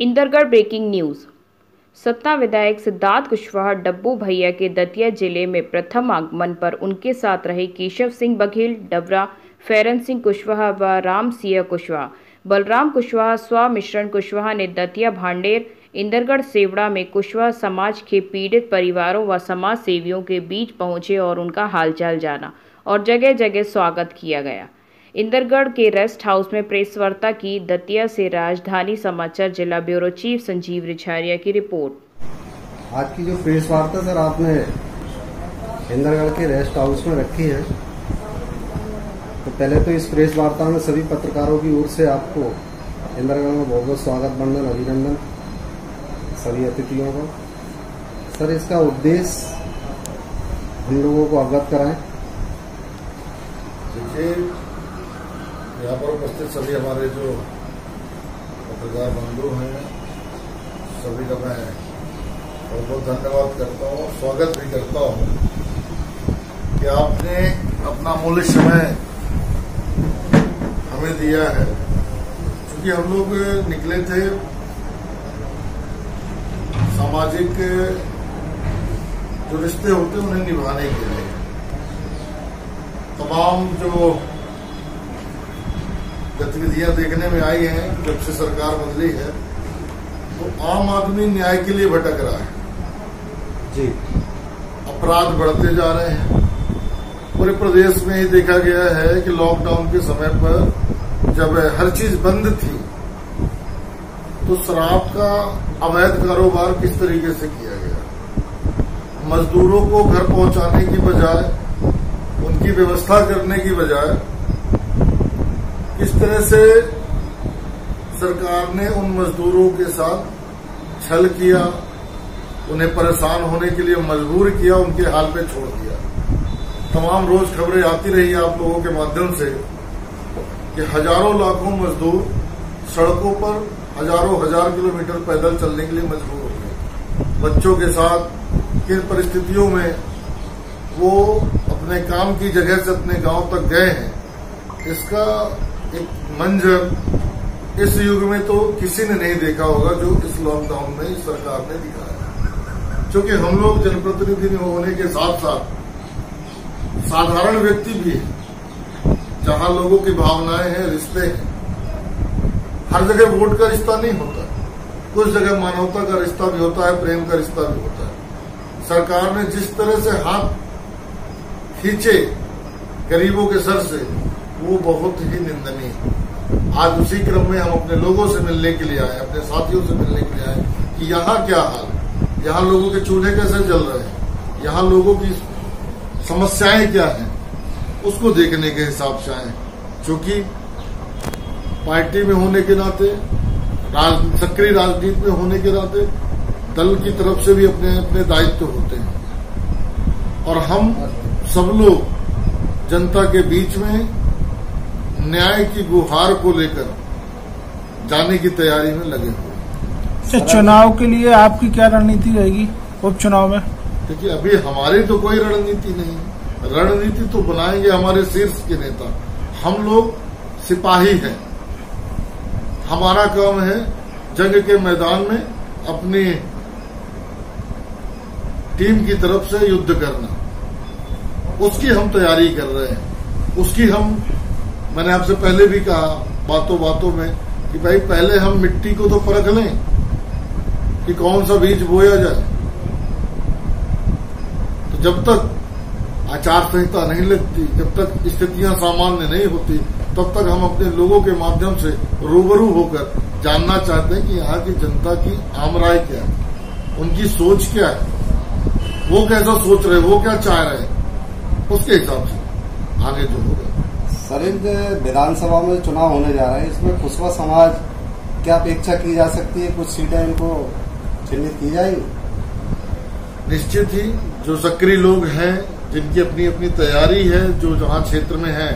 Indergarh breaking news. सत्ता विधायक सिद्धार्थ कुशवाहा डब्बू भैया के दतिया ज़िले में प्रथम आगमन पर उनके साथ रहे केशव सिंह बघेल, डबरा, फैरन सिंह कुशवाहा व राम सिंह कुशवाहा। बलराम कुशवाहा स्व मिश्रण कुशवाहा ने दतिया भांडेर, इंदरगढ़ सेवड़ा में कुशवाहा समाज के पीड़ित परिवारों व समाज सेवियों के बीच पहुँचे और उनका हालचाल जाना और जगह जगह स्वागत किया गया। इंदरगढ़ के रेस्ट हाउस में प्रेस वार्ता की दतिया से राजधानी समाचार जिला ब्यूरो चीफ संजीव रिछारिया की रिपोर्ट। आज की जो प्रेस वार्ता सर आपने इंदरगढ़ के रेस्ट हाउस में रखी है तो पहले तो इस प्रेस वार्ता में सभी पत्रकारों की ओर से आपको इंदरगढ़ में बहुत बहुत स्वागत बंधन अभिनंदन सभी अतिथियों का। सर इसका उद्देश्य हम लोगों को अवगत कराएँ। देखिए यहाँ पर उपस्थित सभी हमारे जो पत्रकार बंधु हैं, सभी का मैं बहुत बहुत धन्यवाद करता हूँ, स्वागत भी करता हूँ कि आपने अपना मूल्य समय हमें दिया है। क्योंकि हम लोग निकले थे सामाजिक जो रिश्ते होते हैं, उन्हें निभाने के लिए। तमाम जो गतिविधियाँ देखने में आई हैं जब से सरकार बदली है तो आम आदमी न्याय के लिए भटक रहा है। जी। अपराध बढ़ते जा रहे हैं। पूरे प्रदेश में ही देखा गया है कि लॉकडाउन के समय पर जब हर चीज़ बंद थी तो शराब का अवैध कारोबार किस तरीके से किया गया? मजदूरों को घर पहुँचाने की बजाय उनकी व्यवस्था करने की बजाय किस तरह से सरकार ने उन मजदूरों के साथ छल किया, उन्हें परेशान होने के लिए मजबूर किया, उनके हाल पे छोड़ दिया। तमाम रोज खबरें आती रही आप लोगों के माध्यम से कि हज़ारों लाखों मजदूर सड़कों पर हज़ारों हज़ार किलोमीटर पैदल चलने के लिए मजबूर हो गए। बच्चों के साथ किन परिस्थितियों में वो अपने काम की जगह से अपने गाँव तक गए हैं, इसका एक मंजर, इस युग में तो किसी ने नहीं देखा होगा जो इस लॉकडाउन में इस सरकार ने दिखाया क्योंकि हम लोग जनप्रतिनिधि होने के साथ साथ साधारण व्यक्ति भी है, जहाँ लोगों की भावनाएँ हैं, रिश्ते हैं। हर जगह वोट का रिश्ता नहीं होता। कुछ जगह मानवता का रिश्ता भी होता है, प्रेम का रिश्ता भी होता है। सरकार ने जिस तरह से हाथ खींचे गरीबों के सर से वो बहुत ही निंदनीय। है आज उसी क्रम में हम अपने लोगों से मिलने के लिए आए अपने साथियों से मिलने के लिए आए कि यहाँ क्या हाल? यहाँ लोगों के चूल्हे कैसे जल रहे हैं? यहाँ लोगों की समस्याएँ क्या हैं? उसको देखने के हिसाब से आए। क्योंकि पार्टी में होने के नाते राज, सक्रिय राजनीति में होने के नाते दल की तरफ़ से भी अपने अपने दायित्व तो होते हैं। और हम सब लोग जनता के बीच में न्याय की गुहार को लेकर जाने की तैयारी में लगे हुए। चुनाव के लिए आपकी क्या रणनीति रहेगी उपचुनाव में? देखिए अभी हमारी तो कोई रणनीति नहीं। रणनीति तो बनाएँगे हमारे शीर्ष के नेता। हम लोग सिपाही हैं। हमारा काम है जंग के मैदान में अपनी टीम की तरफ़ से युद्ध करना। उसकी हम तैयारी कर रहे हैं। उसकी हम मैंने आपसे पहले भी कहा बातों बातों में कि भाई पहले हम मिट्टी को तो परख लें कि कौन सा बीज बोया जाए। तो जब तक आचार संहिता नहीं लगती, जब तक स्थितियाँ सामान्य नहीं होती, तब तक हम अपने लोगों के माध्यम से रूबरू होकर जानना चाहते हैं कि यहाँ की जनता की आम राय क्या है, उनकी सोच क्या है, वो कैसा सोच रहे वो क्या चाह रहे हैं, उसके हिसाब से आगे जो होगा। सर विधानसभा में चुनाव होने जा रहा है, इसमें कुशवा समाज क्या अपेक्षा की जा सकती है? कुछ सीटें इनको चिन्हित की जाएगी? निश्चित ही जो सक्रिय लोग हैं, जिनकी अपनी अपनी तैयारी है, जो जहाँ क्षेत्र में है,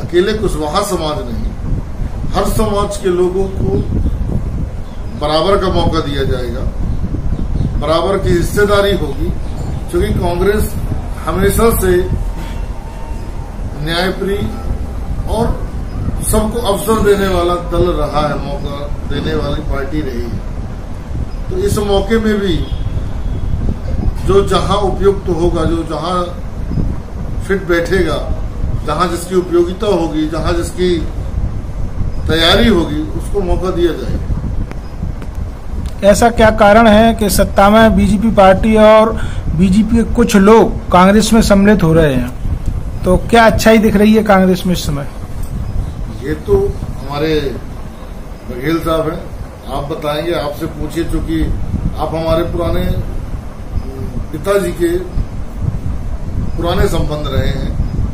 अकेले कुशवाहा समाज नहीं। हर समाज के लोगों को बराबर का मौका दिया जाएगा, बराबर की हिस्सेदारी होगी, क्योंकि कांग्रेस हमेशा से न्यायप्रिय और सबको अवसर देने वाला दल रहा है, मौका देने वाली पार्टी रही है। तो इस मौके में भी जो जहाँ उपयुक्त होगा, जो जहाँ फिट बैठेगा, जहाँ जिसकी उपयोगिता होगी, जहाँ जिसकी तैयारी होगी, उसको मौका दिया जाएगा। ऐसा क्या कारण है कि सत्ता में बीजेपी पार्टी और बीजेपी के कुछ लोग कांग्रेस में सम्मिलित हो रहे हैं? तो क्या अच्छाई दिख रही है कांग्रेस में इस समय? ये तो हमारे बघेल साहब हैं। आप बताएँगे, आपसे पूछिए, चूँकि आप हमारे पुराने पिताजी के पुराने संबंध रहे हैं,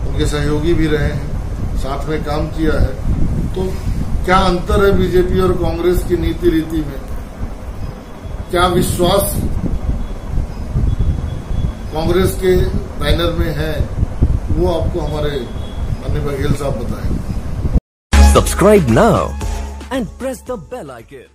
उनके सहयोगी भी रहे हैं, साथ में काम किया है। तो क्या अंतर है बीजेपी और कांग्रेस की नीति रीति में? क्या विश्वास कांग्रेस के बैनर में है? वो आपको हमारे अन्य बघेल साहब बताएँगे Subscribe now and press the bell icon.